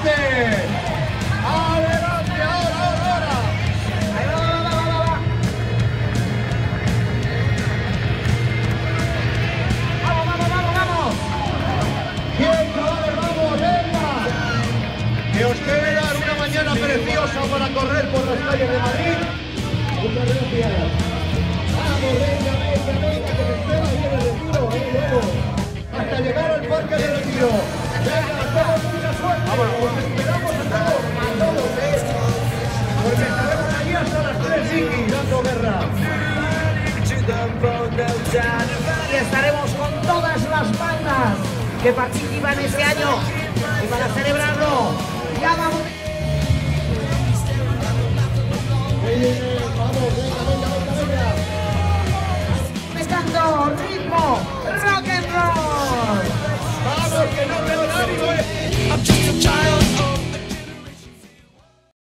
adelante. Adelante, ahora, ahora, ahora. Ahí va, va, va, va, va. Vamos, vamos, vamos, vamos. Bien, chavales, vamos, venga. Que os quede dar una mañana preciosa para correr por las calles de Madrid. Muchas gracias. Vamos, venga, venga, venga, que te espera bien el retiro, eh, luego. Hasta llegar al parque de retiro. Venga, todos una suerte. Y estaremos con todas las bandas que participan este año y para celebrarlo. Ya vamos. Mezclando